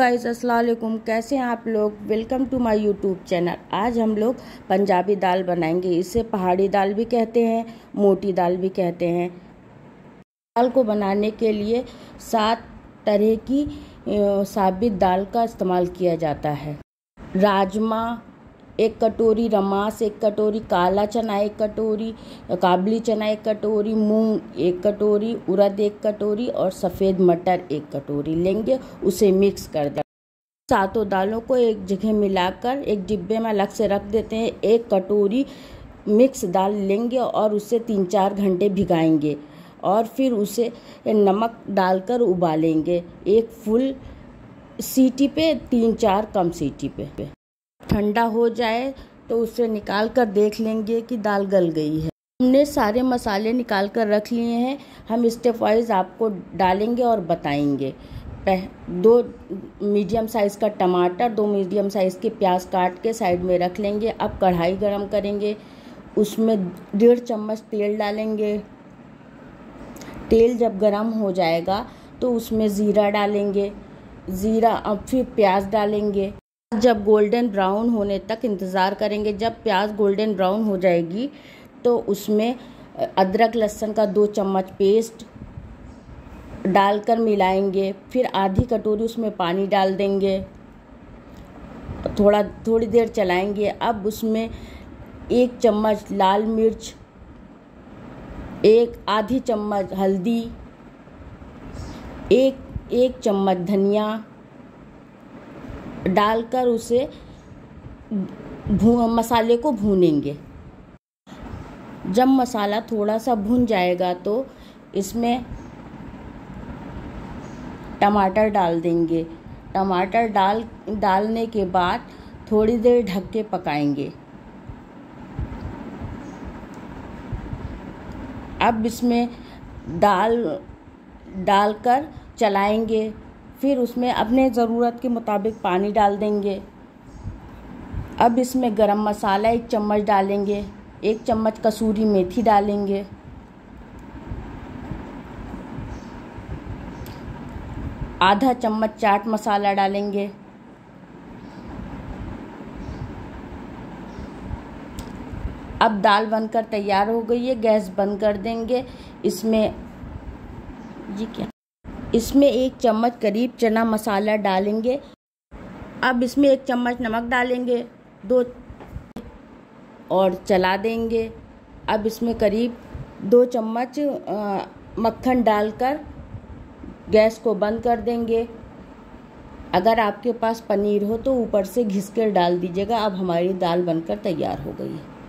Guys अस्सलाम वालेकुम कैसे हैं आप लोग? Welcome to my YouTube channel आज हम लोग पंजाबी दाल बनाएँगे। इसे पहाड़ी दाल भी कहते हैं, मोटी दाल भी कहते हैं। दाल को बनाने के लिए सात तरह की साबित दाल का इस्तेमाल किया जाता है। राजमा एक कटोरी रमास, एक कटोरी काला चना, एक कटोरी काबली चना, एक कटोरी मूंग, एक कटोरी उड़द एक कटोरी और सफ़ेद मटर एक कटोरी लेंगे, उसे मिक्स कर दें। सातों दालों को एक जगह मिलाकर एक डिब्बे में अलग से रख देते हैं। एक कटोरी मिक्स दाल लेंगे और उसे तीन चार घंटे भिगाएँगे और फिर उसे नमक डालकर उबालेंगे। एक फुल सीटी पे, तीन चार कम सीटी पे। ठंडा हो जाए तो उसे निकाल कर देख लेंगे कि दाल गल गई है। हमने सारे मसाले निकाल कर रख लिए हैं। हम स्टेप वाइज आपको डालेंगे और बताएँगे। पह, दो मीडियम साइज़ का टमाटर, दो मीडियम साइज़ के प्याज काट के साइड में रख लेंगे। अब कढ़ाई गरम करेंगे। उसमें डेढ़ चम्मच तेल डालेंगे। तेल जब गरम हो जाएगा तो उसमें ज़ीरा डालेंगे। ज़ीरा, अब फिर प्याज डालेंगे। जब गोल्डन ब्राउन होने तक इंतज़ार करेंगे, जब प्याज गोल्डन ब्राउन हो जाएगी तो उसमें अदरक, लहसुन का दो चम्मच पेस्ट डालकर मिलाएँगे, फिर आधी कटोरी उसमें पानी डाल देंगे। थोड़ा, थोड़ी देर चलाएँगे। अब उसमें एक चम्मच लाल मिर्च, एक आधी चम्मच हल्दी, एक एक चम्मच धनिया डालकर उसे मसाले को भूनेंगे। जब मसाला थोड़ा सा भून जाएगा तो इसमें टमाटर डाल देंगे। टमाटर डाल, डालने के बाद थोड़ी देर ढक के पकाएँगे। अब इसमें दाल, डालकर चलाएँगे। फिर उसमें अपने ज़रूरत के मुताबिक पानी डाल देंगे। अब इसमें गरम मसाला एक चम्मच डालेंगे, एक चम्मच कसूरी मेथी डालेंगे। आधा चम्मच चाट मसाला डालेंगे। अब दाल बनकर तैयार हो गई है, गैस बंद कर देंगे। इसमें जी क्या? इसमें एक चम्मच करीब चना मसाला डालेंगे। अब इसमें एक चम्मच नमक डालेंगे, दो और चला देंगे। अब इसमें करीब दो चम्मच मक्खन डालकर गैस को बंद कर देंगे। अगर आपके पास पनीर हो तो ऊपर से घिस कर डाल दीजिएगा। अब हमारी दाल बनकर तैयार हो गई है।